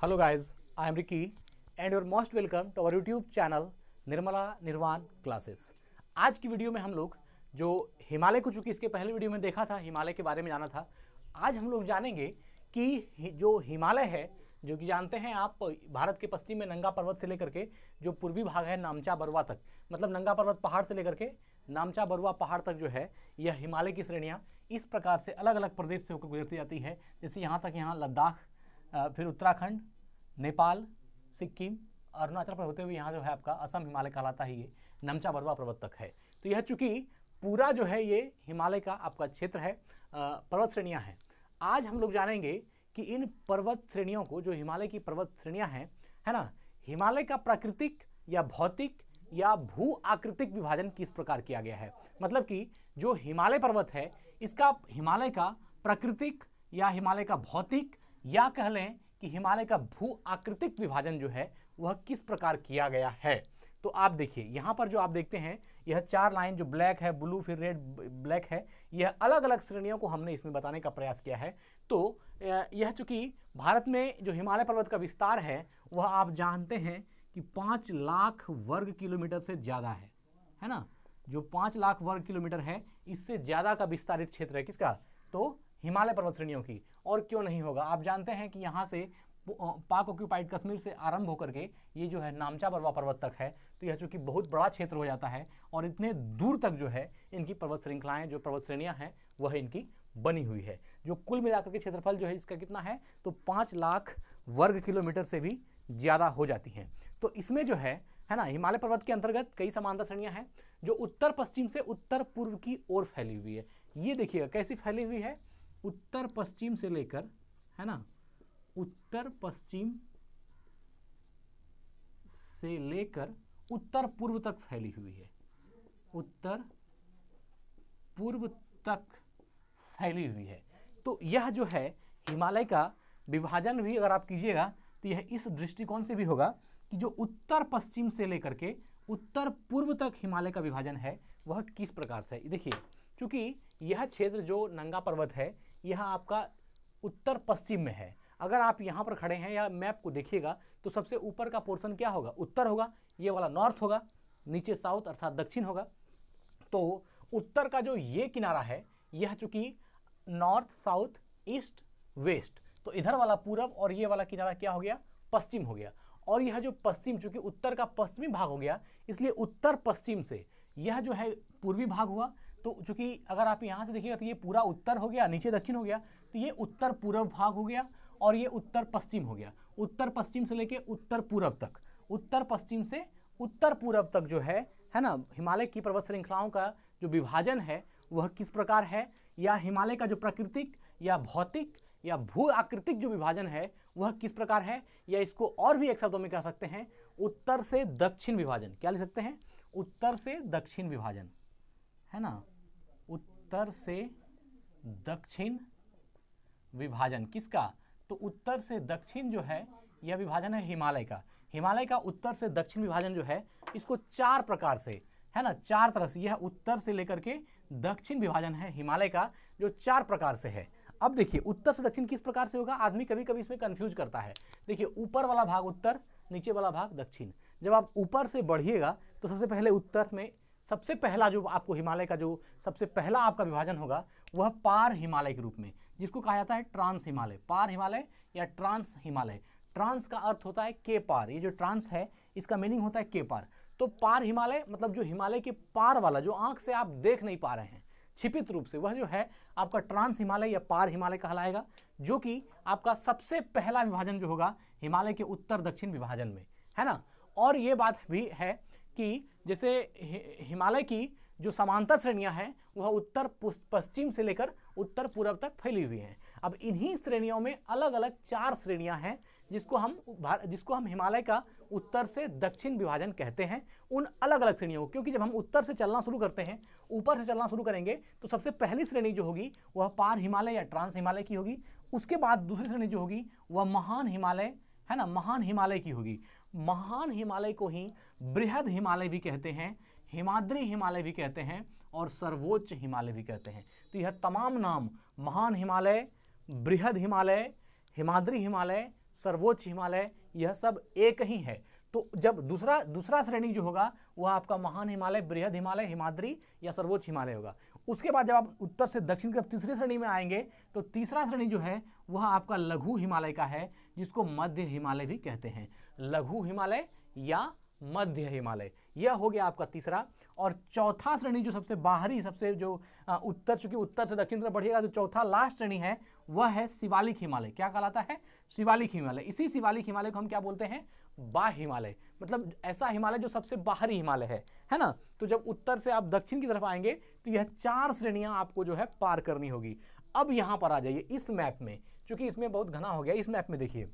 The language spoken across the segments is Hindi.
Hello guys, I am Ricky and you are most welcome to our YouTube channel Nirmala Nirvana classes आज की वीडियो में हम लोग जो हिमालय को चूँकि इसके पहले वीडियो में देखा था हिमालय के बारे में जाना था आज हम लोग जानेंगे कि जो हिमालय है जो कि जानते हैं आप भारत के पश्चिम में नंगा पर्वत से लेकर के जो पूर्वी भाग है नामचा बरुआ तक। मतलब नंगा पर्वत पहाड़ से लेकर के नामचा बरुआ पहाड़ तक जो है यह हिमालय की श्रेणियाँ इस प्रकार से अलग अलग प्रदेश से होकर गुजरती जाती है। जैसे यहाँ तक यहाँ लद्दाख फिर उत्तराखंड, नेपाल, सिक्किम, अरुणाचल पर होते हुए यहाँ जो है आपका असम, हिमालय कहलाता है ये नमचा बरुआ पर्वत तक है। तो यह चूँकि पूरा जो है ये हिमालय का आपका क्षेत्र है पर्वत श्रेणियाँ हैं। आज हम लोग जानेंगे कि इन पर्वत श्रेणियों को, जो हिमालय की पर्वत श्रेणियाँ हैं, है ना, हिमालय का प्राकृतिक या भौतिक या भू आकृतिक विभाजन किस प्रकार किया गया है? मतलब कि जो हिमालय पर्वत है, इसका हिमालय का प्राकृतिक या हिमालय का भौतिक या कह लें कि हिमालय का भू आकृतिक विभाजन जो है, वह किस प्रकार किया गया है? तो आप देखिए, यहाँ पर जो आप देखते हैं, यह चार लाइन जो ब्लैक है, ब्लू, फिर रेड ब्लैक है, यह अलग अलग श्रेणियों को हमने इसमें बताने का प्रयास किया है। तो यह चूँकि भारत में जो हिमालय पर्वत का विस्तार है, वह आप जानते हैं कि पाँच लाख वर्ग किलोमीटर से ज़्यादा है है ना? जो पाँच लाख वर्ग किलोमीटर है, इससे ज़्यादा का विस्तारित क्षेत्र है किसका? तो हिमालय पर्वत श्रेणियों की। और क्यों नहीं होगा? आप जानते हैं कि यहाँ से पाक ऑक्यूपाइड कश्मीर से आरंभ होकर के ये जो है नामचा बरवा पर्वत तक है तो यह चूँकि बहुत बड़ा क्षेत्र हो जाता है और इतने दूर तक जो है इनकी पर्वत श्रृंखलाएँ, जो पर्वत श्रेणियाँ हैं, वह इनकी बनी हुई है। जो कुल मिलाकर के क्षेत्रफल जो है इसका कितना है? तो पाँच लाख वर्ग किलोमीटर से भी ज़्यादा हो जाती हैं। तो इसमें जो है है ना, हिमालय पर्वत के अंतर्गत कई समानता श्रेणियाँ हैं, जो उत्तर पश्चिम से उत्तर पूर्व की ओर फैली हुई है। ये देखिएगा, कैसी फैली हुई है? उत्तर पश्चिम से लेकर, है ना? उत्तर पश्चिम से लेकर उत्तर पूर्व तक फैली हुई है। उत्तर पूर्व तक फैली हुई है। तो यह जो है, हिमालय का विभाजन भी अगर आप कीजिएगा तो यह इस दृष्टिकोण से भी होगा कि जो उत्तर पश्चिम से लेकर के उत्तर पूर्व तक हिमालय का विभाजन है, वह किस प्रकार से है? देखिए, चूँकि यह क्षेत्र जो नंगा पर्वत है यह आपका उत्तर पश्चिम में है। अगर आप यहाँ पर खड़े हैं या मैप को देखिएगा तो सबसे ऊपर का पोर्शन क्या होगा? उत्तर होगा, ये वाला नॉर्थ होगा, नीचे साउथ अर्थात दक्षिण होगा। तो उत्तर का जो ये किनारा है, यह चूँकि नॉर्थ, साउथ, ईस्ट, वेस्ट तो इधर वाला पूरब और ये वाला किनारा क्या हो गया? पश्चिम हो गया। और यह जो पश्चिम, चूँकि उत्तर का पश्चिमी भाग हो गया, इसलिए उत्तर पश्चिम से यह जो है पूर्वी भाग हुआ तो चूँकि अगर आप यहाँ से देखिएगा तो ये पूरा उत्तर हो गया, नीचे दक्षिण हो गया तो ये उत्तर पूर्व भाग हो गया और ये उत्तर पश्चिम हो गया। उत्तर पश्चिम से लेके उत्तर पूर्व तक, उत्तर पश्चिम से उत्तर पूर्व तक जो है है ना, हिमालय की पर्वत श्रृंखलाओं का जो विभाजन है, वह किस प्रकार है? या हिमालय का जो प्राकृतिक या भौतिक या भू आकृतिक जो विभाजन है, वह किस प्रकार है? या इसको और भी एक शब्दों में कह सकते हैं, उत्तर से दक्षिण विभाजन। क्या लिख सकते हैं? उत्तर से दक्षिण विभाजन। है ना? उत्तर से दक्षिण विभाजन। किसका? तो उत्तर से दक्षिण जो है, यह विभाजन है हिमालय का। हिमालय का उत्तर से दक्षिण विभाजन जो है, इसको चार प्रकार से, है ना? चार तरह से। यह उत्तर से लेकर के दक्षिण विभाजन है हिमालय का, जो चार प्रकार से है। अब देखिए, उत्तर से दक्षिण किस प्रकार से होगा? आदमी कभी कभी इसमें कंफ्यूज करता है। देखिए, ऊपर वाला भाग उत्तर, नीचे वाला भाग दक्षिण। जब आप ऊपर से बढ़िएगा तो सबसे पहले उत्तर में सबसे पहला जो आपको हिमालय का जो सबसे पहला आपका विभाजन होगा, वह पार हिमालय के रूप में, जिसको कहा जाता है ट्रांस हिमालय। पार हिमालय या ट्रांस हिमालय? ट्रांस का अर्थ होता है के पार। ये जो ट्रांस है, इसका मीनिंग होता है के पार। तो पार हिमालय मतलब जो हिमालय के पार वाला, जो आँख से आप देख नहीं पा रहे हैं, छिपित रूप से, वह जो है, आपका ट्रांस हिमालय या पार हिमालय कहलाएगा, जो कि आपका सबसे पहला विभाजन जो होगा, हिमालय के उत्तर दक्षिण विभाजन में। है ना? और ये बात भी है कि, जैसे हिमालय की जो समांतर श्रेणियाँ हैं, वह उत्तर पश्चिम से लेकर उत्तर पूर्व तक फैली हुई हैं। अब इन्हीं श्रेणियों में अलग अलग चार श्रेणियाँ हैं, जिसको हम जिसको हम हिमालय का उत्तर से दक्षिण विभाजन कहते हैं, उन अलग अलग श्रेणियों को। क्योंकि जब हम उत्तर से चलना शुरू करते हैं, ऊपर से चलना शुरू करेंगे तो सबसे पहली श्रेणी जो होगी, वह पार हिमालय या ट्रांस हिमालय की होगी। उसके बाद दूसरी श्रेणी जो होगी, वह महान हिमालय, है ना, महान हिमालय की होगी। महान हिमालय को ही बृहद हिमालय भी कहते हैं, हिमाद्री हिमालय भी कहते हैं और सर्वोच्च हिमालय भी कहते हैं। तो यह तमाम नाम महान हिमालय, बृहद हिमालय, हिमाद्री हिमालय, सर्वोच्च हिमालय, यह सब एक ही है। तो जब दूसरा दूसरा श्रेणी जो होगा, वह आपका महान हिमालय, बृहद हिमालय, हिमाद्री या सर्वोच्च हिमालय होगा। उसके बाद जब आप उत्तर से दक्षिण की तीसरी श्रेणी में आएँगे तो तीसरा श्रेणी जो है, वह आपका लघु हिमालय का है, जिसको मध्य हिमालय भी कहते हैं। लघु हिमालय या मध्य हिमालय, यह हो गया आपका तीसरा। और चौथा श्रेणी जो सबसे बाहरी, सबसे जो उत्तर, चूँकि उत्तर से दक्षिण तरफ़ बढ़िएगा, जो चौथा लास्ट श्रेणी है, वह है शिवालिक हिमालय। क्या कहलाता है? शिवालिक हिमालय। इसी शिवालिक हिमालय को हम क्या बोलते हैं? बा हिमालय। मतलब ऐसा हिमालय जो सबसे बाहरी हिमालय है। है ना? तो जब उत्तर से आप दक्षिण की तरफ़ आएँगे तो यह चार श्रेणियाँ आपको जो है पार करनी होगी। अब यहाँ पर आ जाइए, इस मैप में, क्योंकि इसमें बहुत घना हो गया। इस मैप में देखिए,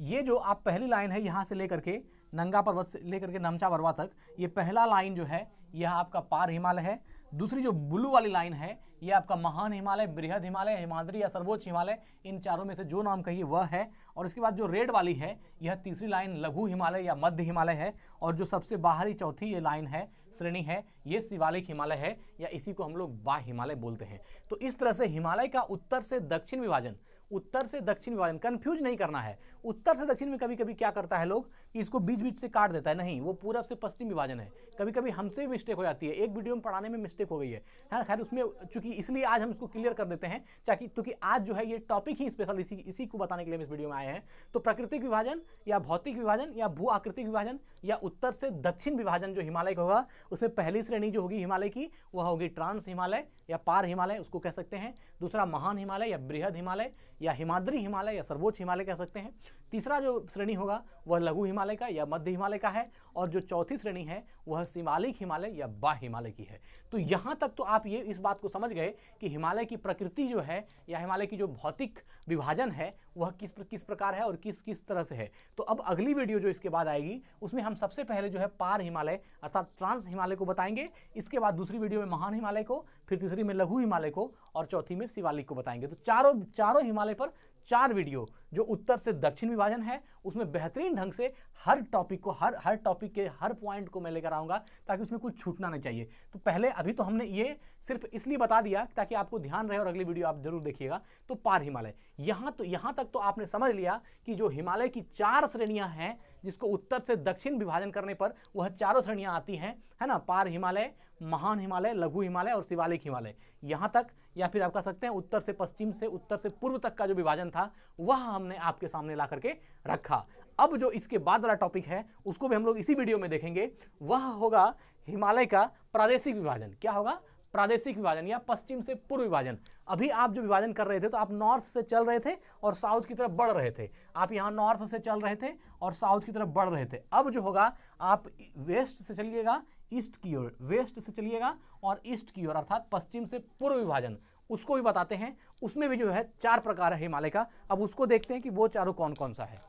ये जो आप पहली लाइन है यहाँ से लेकर के नंगा पर्वत से, लेकर के नमचा पर्वत तक, ये पहला लाइन जो है यह आपका पार हिमालय है। दूसरी जो ब्लू वाली लाइन है, यह आपका महान हिमालय, बृहद हिमालय, हिमाद्री या सर्वोच्च हिमालय, इन चारों में से जो नाम कहिए वह है। और इसके बाद जो रेड वाली है, यह तीसरी लाइन लघु हिमालय या मध्य हिमालय है। और जो सबसे बाहरी चौथी ये लाइन है, श्रेणी है, ये शिवालिक हिमालय है या इसी को हम लोग बा हिमालय बोलते हैं। तो इस तरह से हिमालय का उत्तर से दक्षिण विभाजन उत्तर से दक्षिण विभाजन कन्फ्यूज़ नहीं करना है। उत्तर से दक्षिण में कभी कभी क्या करता है लोग? इसको बीच बीच से काट देता है। नहीं, वो पूरब से पश्चिम विभाजन है। कभी कभी हमसे भी मिस्टेक हो जाती है। एक वीडियो में पढ़ाने में मिस्टेक हो गई है। हाँ खैर, उसमें चूँकि इसलिए आज हम इसको क्लियर कर देते हैं, ताकि, क्योंकि आज जो है ये टॉपिक ही स्पेशल इसी इसी को बताने के लिए हम इस वीडियो में आए हैं। तो प्राकृतिक विभाजन या भौतिक विभाजन या भू आकृतिक विभाजन या उत्तर से दक्षिण विभाजन जो हिमालय का होगा, उसमें पहली श्रेणी जो होगी हिमालय की, वह होगी ट्रांस हिमालय या पार हिमालय, उसको कह सकते हैं। दूसरा महान हिमालय या बृहद हिमालय या हिमाद्री हिमालय या सर्वोच्च हिमालय कह सकते हैं। तीसरा जो श्रेणी होगा, वह लघु हिमालय का या मध्य हिमालय का है, और जो चौथी श्रेणी है, वह शिमालिक हिमालय या बा हिमालय की है। तो यहाँ तक तो आप ये इस बात को समझ गए कि हिमालय की प्रकृति जो है, या हिमालय की जो भौतिक विभाजन है, वह किस किस प्रकार है और किस किस तरह से है। तो अब अगली वीडियो जो इसके बाद आएगी, उसमें हम सबसे पहले जो है पार हिमालय, अर्थात ट्रांस हिमालय को बताएँगे। इसके बाद दूसरी वीडियो में महान हिमालय को, फिर तीसरी में लघु हिमालय को, और चौथी में शिवालिक को बताएँगे। तो चारों चारों हिमालय पर चार वीडियो, जो उत्तर से दक्षिण विभाजन है, उसमें बेहतरीन ढंग से हर टॉपिक को, हर हर टॉपिक के, हर पॉइंट को मैं लेकर आऊँगा, ताकि उसमें कुछ छूटना नहीं चाहिए। तो पहले, अभी तो हमने ये सिर्फ़ इसलिए बता दिया, ताकि आपको ध्यान रहे और अगली वीडियो आप ज़रूर देखिएगा। तो पार हिमालय। यहाँ तो यहाँ तक तो आपने समझ लिया कि जो हिमालय की चार श्रेणियाँ हैं, जिसको उत्तर से दक्षिण विभाजन करने पर वह चारों श्रेणियाँ आती हैं, है ना? पार हिमालय, महान हिमालय, लघु हिमालय और शिवालिक हिमालय। यहाँ तक या फिर आप कह सकते हैं उत्तर से पश्चिम से उत्तर से पूर्व तक का जो विभाजन था, वह हमने आपके सामने ला करके रखा। अब जो इसके बाद वाला टॉपिक है, उसको भी हम लोग इसी वीडियो में देखेंगे। वह होगा हिमालय का प्रादेशिक विभाजन। क्या होगा? प्रादेशिक विभाजन या पश्चिम से पूर्व विभाजन। अभी आप जो विभाजन कर रहे थे तो आप नॉर्थ से चल रहे थे और साउथ की तरफ़ बढ़ रहे थे। आप यहाँ नॉर्थ से चल रहे थे और साउथ की तरफ़ बढ़ रहे थे। अब जो होगा, आप वेस्ट से चलिएगा ईस्ट की ओर, वेस्ट से चलिएगा और ईस्ट की ओर, अर्थात पश्चिम से पूर्व विभाजन। उसको भी बताते हैं। उसमें भी जो है चार प्रकार है हिमालय का। अब उसको देखते हैं कि वो चारों कौन कौन सा है।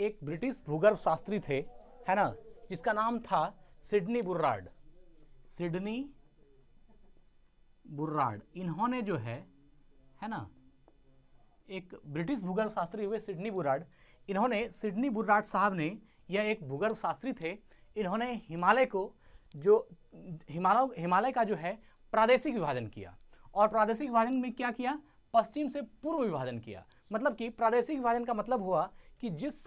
एक ब्रिटिश भूगर्भ शास्त्री थे, है ना? जिसका नाम था सिडनी बुर्राड। सिडनी बुर्राड। इन्होंने जो है है ना? एक ब्रिटिश भूगर्भ शास्त्री हुए सिडनी बुर्राड। इन्होंने सिडनी बुर्राड साहब ने यह एक भूगर्भ शास्त्री थे इन्होंने हिमालय को जो हिमालय हिमालय का जो है प्रादेशिक विभाजन किया। और प्रादेशिक विभाजन में क्या किया? पश्चिम से पूर्व विभाजन किया। मतलब कि प्रादेशिक विभाजन का मतलब हुआ कि जिस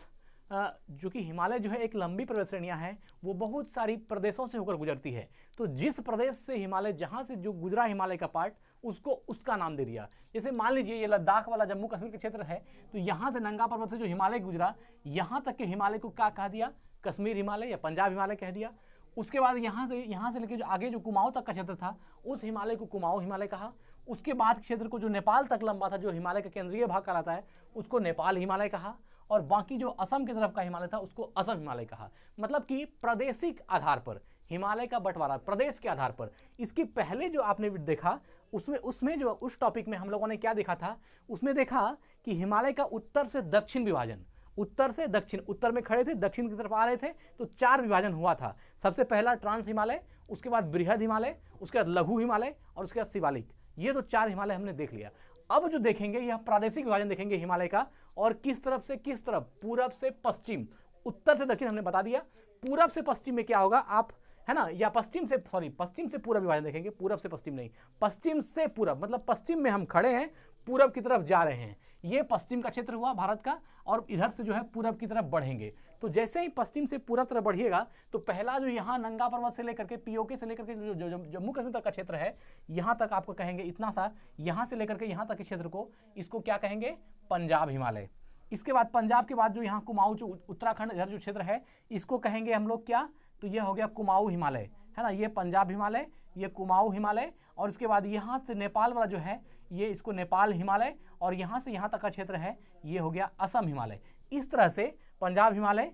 जो कि हिमालय जो है एक लंबी पर्वत श्रेणियाँ हैं, वो बहुत सारी प्रदेशों से होकर गुजरती है। तो जिस प्रदेश से हिमालय, जहाँ से जो गुजरा हिमालय का पार्ट, उसको उसका नाम दे दिया। जैसे मान लीजिए ये लद्दाख वाला जम्मू कश्मीर का क्षेत्र है तो यहाँ से नंगा पर्वत से जो हिमालय गुजरा, यहाँ तक के हिमालय को क्या कहा दिया? कश्मीर हिमालय या पंजाब हिमालय कह दिया। उसके बाद यहाँ से यहाँ से लेकर जो आगे जो कुमाऊँ तक का क्षेत्र था, उस हिमालय को कुमाऊँ हिमालय कहा। उसके बाद क्षेत्र को जो नेपाल तक लंबा था, जो हिमालय का केंद्रीय भाग कहलाता है, उसको नेपाल हिमालय कहा और बाकी जो असम की तरफ़ का हिमालय था, उसको असम हिमालय कहा। मतलब कि प्रादेशिक आधार पर, हिमालय का बंटवारा, प्रदेश के आधार पर। इसके पहले जो आपने देखा, उसमें उसमें जो उस टॉपिक में हम लोगों ने क्या देखा था? उसमें देखा कि हिमालय का उत्तर से दक्षिण विभाजन। उत्तर से दक्षिण, उत्तर में खड़े थे, दक्षिण की तरफ़ आ रहे थे तो चार विभाजन हुआ था। सबसे पहला ट्रांस हिमालय, उसके बाद बृहद हिमालय, उसके बाद लघु हिमालय और उसके बाद शिवालिक। ये तो चार हिमालय हमने देख लिया। अब जो देखेंगे, यह प्रादेशिक विभाजन देखेंगे हिमालय का, और किस तरफ़ से, किस तरफ़? पूरब से पश्चिम। उत्तर से दक्षिण हमने बता दिया। पूरब से पश्चिम में क्या होगा? आप, है ना? या पश्चिम से, सॉरी, पश्चिम से पूरब विभाजन देखेंगे। पूरब से पश्चिम नहीं। पश्चिम से पूरब मतलब पश्चिम में हम खड़े हैं, पूरब की तरफ़ जा रहे हैं। ये पश्चिम का क्षेत्र हुआ भारत का, और इधर से जो है पूरब की तरफ़ बढ़ेंगे। तो जैसे ही पश्चिम से पूरब तरफ़ बढ़िएगा तो पहला जो यहाँ नंगा पर्वत से लेकर के पीओके से लेकर के जो जम्मू कश्मीर तक का क्षेत्र है, यहाँ तक आपको कहेंगे इतना सा, यहाँ से लेकर के यहाँ तक के क्षेत्र को, इसको क्या कहेंगे? पंजाब हिमालय। इसके बाद, पंजाब के बाद जो यहाँ कुमाऊं, जो उत्तराखंड, इधर जो क्षेत्र है, इसको कहेंगे हम लोग क्या? तो ये हो गया कुमाऊं हिमालय। है ना? ये पंजाब हिमालय ये कुमाऊं हिमालय, और इसके बाद यहाँ से नेपाल वाला जो है, ये इसको नेपाल हिमालय, और यहाँ से यहाँ तक का क्षेत्र है, ये हो गया असम हिमालय। इस तरह से पंजाब हिमालय,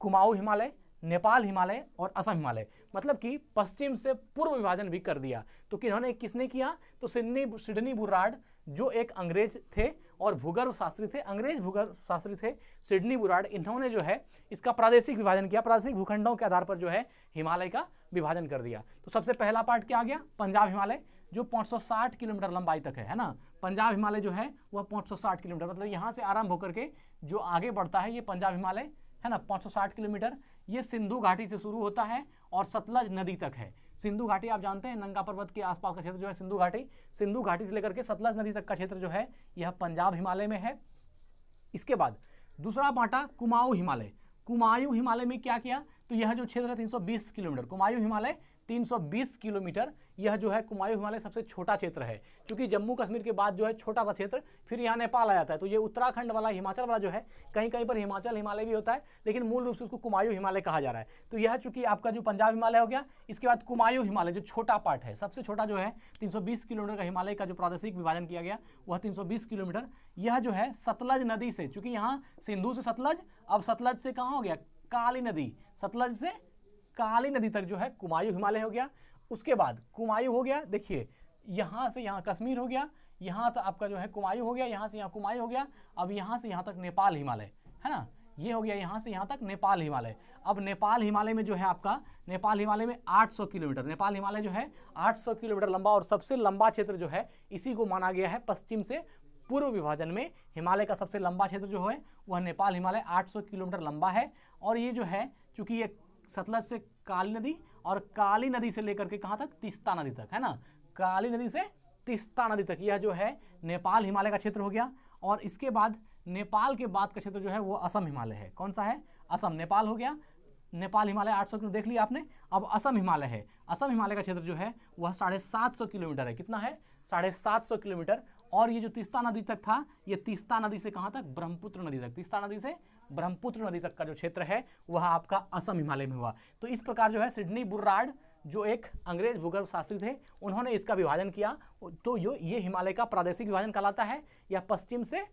कुमाऊं हिमालय, नेपाल हिमालय और असम हिमालय। मतलब कि पश्चिम से पूर्व विभाजन भी कर दिया। तो किन्होंने किसने किया? तो सिडनी सिडनी बुराड, जो एक अंग्रेज़ थे और भूगर्भ शास्त्री थे, अंग्रेज़ भूगर्भ शास्त्री थे, सिडनी बुराड, इन्होंने जो है इसका प्रादेशिक विभाजन किया। प्रादेशिक भूखंडों के आधार पर जो है हिमालय का विभाजन कर दिया। तो सबसे पहला पार्ट क्या आ गया? पंजाब हिमालय, जो 560 किलोमीटर लंबाई तक है है ना? पंजाब हिमालय जो है, वह 560 किलोमीटर मतलब यहाँ से आरंभ होकर के जो आगे बढ़ता है, ये पंजाब हिमालय, है ना? 560 किलोमीटर, ये सिंधु घाटी से शुरू होता है और सतलज नदी तक है। सिंधु घाटी आप जानते हैं, नंगा पर्वत के आसपास का क्षेत्र जो है सिंधु घाटी। सिंधु घाटी से लेकर के सतलज नदी तक का क्षेत्र जो है, यह पंजाब हिमालय में है। इसके बाद दूसरा बांटा कुमाऊं हिमालय। कुमायूं हिमालय में क्या किया? तो यह जो क्षेत्र है 320 किलोमीटर कुमायूं हिमालय 320 किलोमीटर, यह जो है कुमायूं हिमालय सबसे छोटा क्षेत्र है, क्योंकि जम्मू कश्मीर के बाद जो है छोटा सा क्षेत्र, फिर यहाँ नेपाल आ जाता है। तो ये उत्तराखंड वाला, हिमाचल वाला जो है कहीं कहीं पर हिमाचल, हिमालय भी होता है, लेकिन मूल रूप से उसको कुमायूं हिमालय कहा जा रहा है। तो यह चूँकि आपका जो पंजाब हिमालय हो गया, इसके बाद कुमायूं हिमालय, जो छोटा पार्ट है, सबसे छोटा जो है 320 किलोमीटर का हिमालय का जो प्रादेशिक विभाजन किया गया, वह 320 किलोमीटर। यह जो है सतलज नदी से, चूँकि यहाँ सिंधु से सतलज, अब सतलज से कहाँ हो गया? काली नदी, सतलज से काली नदी तक जो है कुमायूं हिमालय हो गया। उसके बाद कुमायूं हो गया, देखिए, यहाँ से यहाँ कश्मीर हो गया, यहाँ तक आपका जो है कुमायूं हो गया, यहाँ से यहाँ कुमायूं हो गया, अब यहाँ से यहाँ तक नेपाल हिमालय, है ना? ये हो गया यहाँ से यहाँ तक नेपाल हिमालय। अब नेपाल हिमालय में जो है आपका, नेपाल हिमालय में 800 किलोमीटर, नेपाल हिमालय जो है 800 किलोमीटर लंबा और सबसे लंबा क्षेत्र जो है इसी को माना गया है पश्चिम से पूर्व विभाजन में हिमालय का सबसे लंबा क्षेत्र जो है, वह नेपाल हिमालय 800 किलोमीटर लंबा है। और ये जो है, चूँकि ये सतलज से काली नदी और काली नदी से लेकर के कहाँ तक? तिस्ता नदी तक, है ना? काली नदी से तिस्ता नदी तक यह जो है, नेपाल हिमालय का क्षेत्र हो गया। और इसके बाद नेपाल के बाद का क्षेत्र जो है, वो असम हिमालय है। कौन सा है? असम, नेपाल हो गया। नेपाल हिमालय 800 किलोमीटर देख लिया आपने। अब असम हिमालय है। असम हिमालय का क्षेत्र जो है, वह साढ़े सात सौ किलोमीटर है। कितना है? साढ़े सात सौ किलोमीटर। और ये जो तीस्ता नदी तक था, ये तीस्ता नदी से कहाँ तक? ब्रह्मपुत्र नदी तक। तीस्ता नदी से ब्रह्मपुत्र नदी तक का जो क्षेत्र है, वह आपका असम हिमालय में हुआ। तो इस प्रकार जो है, सिडनी बुर्राड, जो एक अंग्रेज़ भूगर्भ शास्त्री थे, उन्होंने इसका विभाजन किया। तो यो, ये हिमालय का प्रादेशिक विभाजन कहलाता है, या पश्चिम से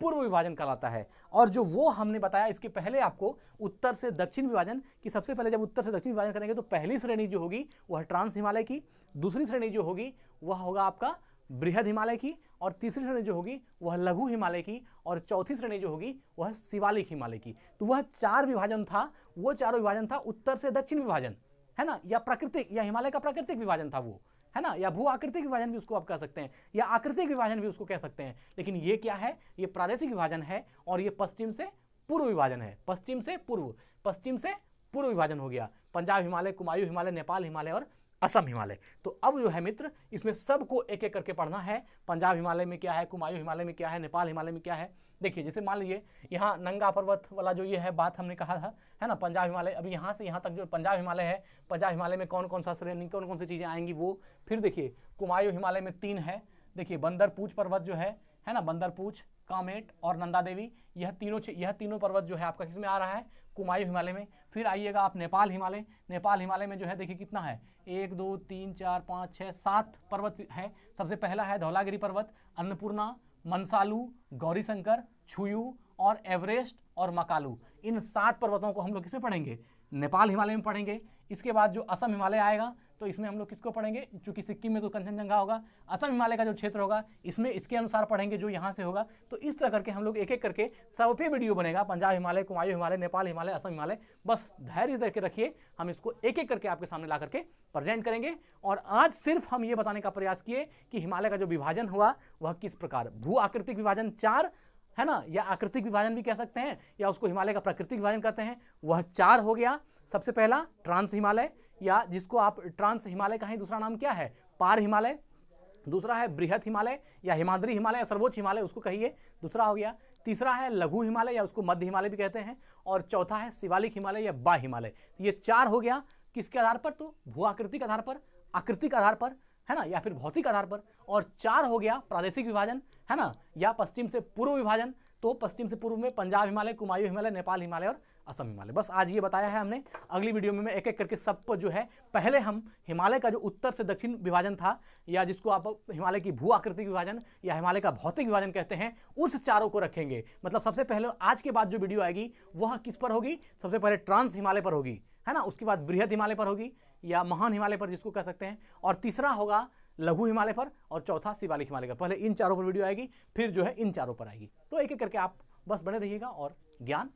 पूर्व विभाजन कहलाता है। और जो वो हमने बताया, इसके पहले आपको उत्तर से दक्षिण विभाजन, कि सबसे पहले जब उत्तर से दक्षिण विभाजन करेंगे तो पहली श्रेणी जो होगी, वह ट्रांस हिमालय की, दूसरी श्रेणी जो होगी, वह होगा आपका बृहद हिमालय की और तीसरी श्रेणी जो होगी, वह लघु हिमालय की और चौथी श्रेणी जो होगी, वह शिवालिक हिमालय की। तो वह चार विभाजन था, वो चारों विभाजन था उत्तर से दक्षिण विभाजन, है ना? या प्राकृतिक, या हिमालय का प्राकृतिक विभाजन था वो, है ना? या भू आकृतिक विभाजन भी उसको आप कह सकते हैं, या आकृतिक विभाजन भी उसको कह सकते हैं। लेकिन ये क्या है? ये प्रादेशिक विभाजन है और ये पश्चिम से पूर्व विभाजन है। पश्चिम से पूर्व, पश्चिम से पूर्व विभाजन हो गया। पंजाब हिमालय कुमायूं हिमालय, नेपाल हिमालय और असम हिमालय। तो अब जो है मित्र, इसमें सबको एक एक करके पढ़ना है। पंजाब हिमालय में क्या है, कुमायूं हिमालय में क्या है, नेपाल हिमालय में क्या है? देखिए, जैसे मान लीजिए, यहाँ नंगा पर्वत वाला जो ये है बात हमने कहा था, है ना? पंजाब हिमालय, अभी यहाँ से यहाँ तक जो पंजाब हिमालय है, पंजाब हिमालय में कौन कौन सा श्रेणी कौन कौन सी चीज़ें आएँगी वो? फिर देखिए, कुमायूं हिमालय में तीन है देखिए बंदर पूछ पर्वत जो है है ना बंदर पूछ कामेट और नंदा देवी, यह तीनों यह तीनों पर्वत जो है आपका किसमें आ रहा है? कुमायूं हिमालय में। फिर आइएगा आप नेपाल हिमालय। नेपाल हिमालय में जो है, देखिए कितना है? एक, दो, तीन, चार, पाँच छः सात पर्वत है। सबसे पहला है धौलागिरी पर्वत, अन्नपूर्णा, मनसालू, गौरीशंकर, छुयू और एवरेस्ट और मकालू। इन सात पर्वतों को हम लोग किसमें पढ़ेंगे? नेपाल हिमालय में पढ़ेंगे। इसके बाद जो असम हिमालय आएगा तो इसमें हम लोग किसको पढ़ेंगे? चूँकि सिक्किम में तो कंचनजंगा होगा, असम हिमालय का जो क्षेत्र होगा, इसमें इसके अनुसार पढ़ेंगे जो यहाँ से होगा। तो इस तरह करके हम लोग एक एक करके सब पे वीडियो बनेगा, पंजाब हिमालय कुमायूं हिमालय, नेपाल हिमालय, असम हिमालय। बस धैर्य करके रखिए, हम इसको एक एक करके आपके सामने ला करके प्रेजेंट करेंगे। और आज सिर्फ़ हम ये बताने का प्रयास किए कि हिमालय का जो विभाजन हुआ, वह किस प्रकार? भू आकृतिक विभाजन चार, है ना? या आकृतिक विभाजन भी कह सकते हैं, या उसको हिमालय का प्राकृतिक विभाजन कहते हैं, वह चार हो गया। सबसे पहला ट्रांस हिमालय, या जिसको आप ट्रांस हिमालय का ही दूसरा नाम क्या है? पार हिमालय। दूसरा है बृहत हिमालय, या हिमाद्री हिमालय, या सर्वोच्च हिमालय, उसको कहिए। दूसरा हो गया। तीसरा है लघु हिमालय, या उसको मध्य हिमालय भी कहते हैं। और चौथा है शिवालिक हिमालय, या बा हिमालय। ये चार हो गया। किसके आधार पर? तो भू आकृति के आधार पर आकृतिक आधार पर, है ना? या फिर भौतिक आधार पर। और चार हो गया प्रादेशिक विभाजन, है ना? या पश्चिम से पूर्व विभाजन। तो पश्चिम से पूर्व में पंजाब हिमालय कुमायूं हिमालय, नेपाल हिमालय और असम हिमालय। बस आज ये बताया है हमने, अगली वीडियो में मैं एक एक करके सब जो है, पहले हम हिमालय का जो उत्तर से दक्षिण विभाजन था, या जिसको आप हिमालय की भू आकृतिक विभाजन, या हिमालय का भौतिक विभाजन कहते हैं, उस चारों को रखेंगे। मतलब सबसे पहले आज के बाद जो वीडियो आएगी, वह किस पर होगी? सबसे पहले ट्रांस हिमालय पर होगी, है ना? उसके बाद बृहद हिमालय पर होगी, या महान हिमालय पर जिसको कह सकते हैं, और तीसरा होगा लघु हिमालय पर, और चौथा शिवालिक हिमालय का। पहले इन चारों पर वीडियो आएगी, फिर जो है इन चारों पर आएगी। तो एक एक करके आप बस बने रहिएगा, और ज्ञान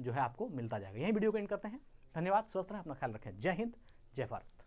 जो है आपको मिलता जाएगा। यही वीडियो को एंड करते हैं। धन्यवाद, स्वस्थ रहें, अपना ख्याल रखें। जय हिंद, जय भारत।